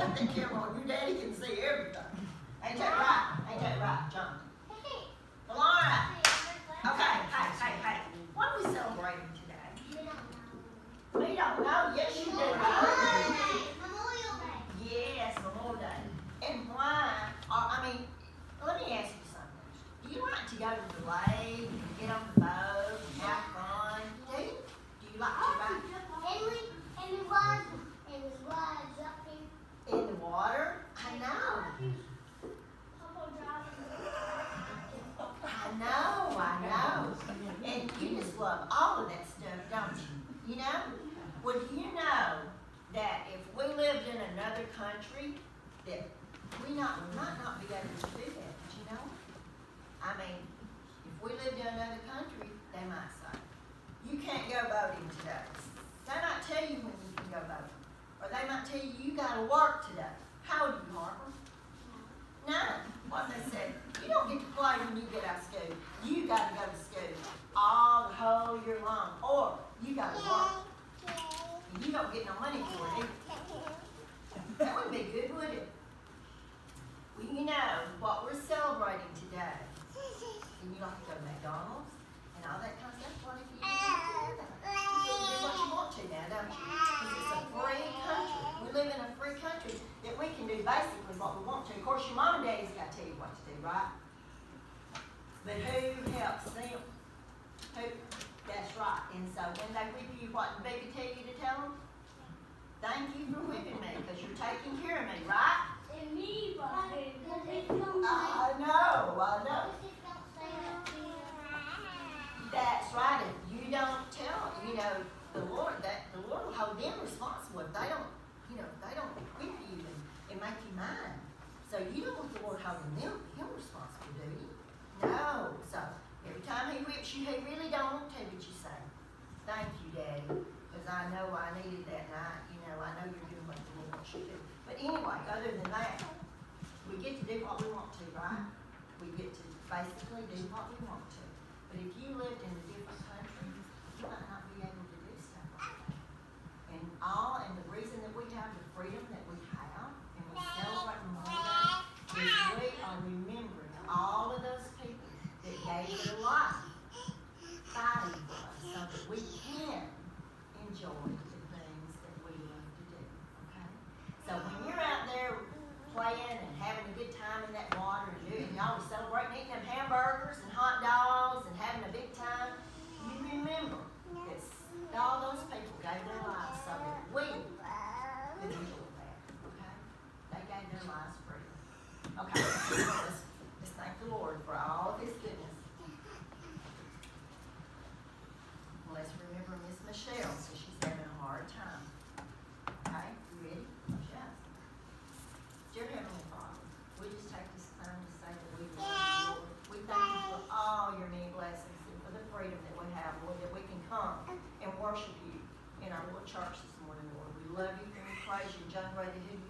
got that camera on. Your daddy can see everything. Ain't that right? Ain't that right, John? Laura. Okay, hey, hey, hey. What are we celebrating today? We don't know. Yes, you do. Yes, Memorial Day. And why? Or, I mean, let me ask you something. Do you like to go to the lake and get on the boat and have fun? Do you? Do you like to ride in the water? I know. I know, I know. And you just love all of that stuff, don't you? You know? Well, do you know that if we lived in another country, that we not we might not be able to do that, you know? I mean, if we lived in another country, they might say, you can't go voting today. They might tell you when you can go voting. Or they might tell you you gotta work today. How old are you, Harper? None. What they said, you don't get to play when you get out of school. You gotta go to school all the whole year long. You gotta work. And you don't get no money for it either. That wouldn't be good, would it? Well, you know what we're celebrating today. And you like to go to McDonald's and all that kind of stuff. What if you do that? You do what you want to now, don't you? Because it's a free country. We live in a free country that we can do basically what we want to. Of course, your mom and daddy's got to tell you what to do, right? But who helps them? Who? That's right. And so when they whip you, what did baby tell you to tell them? Thank you for whipping me because you're taking care of me, right? And me, Bobby. I know, I know. That's right. If you don't tell, you know, the Lord, that the Lord will hold them responsible if they don't, you know, if they don't whip you and, and make you mine. So you don't want the Lord holding them him responsible, do you? No. So every time he whips you, he really don't want to, but you say, Thank you, Daddy, because I know I needed that night. You know, I know you're doing what the Lord wants you to do. But anyway, other than that, we get to do what we want to, right? We get to basically do what we want to. But if you lived in a different country, you might not be able to do stuff like that. And all, and the reason that we have the freedom that we have, and we celebrate Memorial Day, is we are remembering all of those people that gave their life fighting for us so that we can enjoy the things that we love to do, okay? So when you're out there playing and having a good time in that water and doing, y'all are celebrating eating them hamburgers and hot dogs and having a big time, you remember that all those people gave their lives so that we could enjoy that, okay? They gave their lives free. Okay, let's, thank the Lord for all of his goodness. Let's remember Miss Michelle, so she's having a hard time. Okay, you ready? Eyes. Dear Heavenly Father, we just take this time to say that we thank you for all your many blessings and for the freedom that we have, that we can come and worship you in our little church this morning, Lord. We love you and we praise you. John Ray, who you